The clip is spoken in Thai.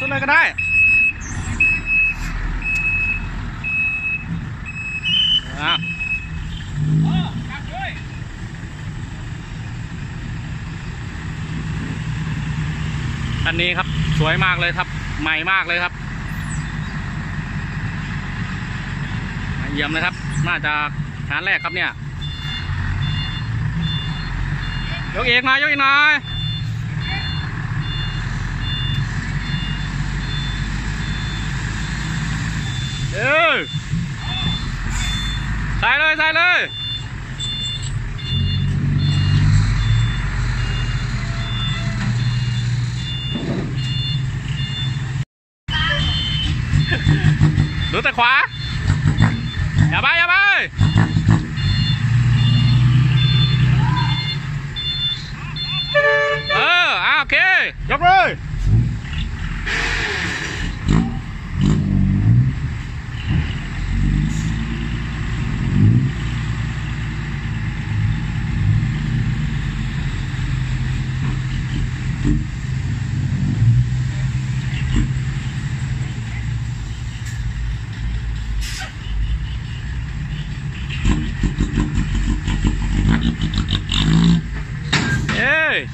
ขึ้นเลยก็ได้อะคันนี้ครับสวยมากเลยครับ ใหม่มากเลยครับมาเยี่ยมเลยครับ น่าจะงานแรกครับเนี่ยยกเอกหน่อยยกเอกหน่อย sai lên sai lên đứa tay khóa. Nhà bay nhà bay. Ờ à ok. Dọc rồi Hey!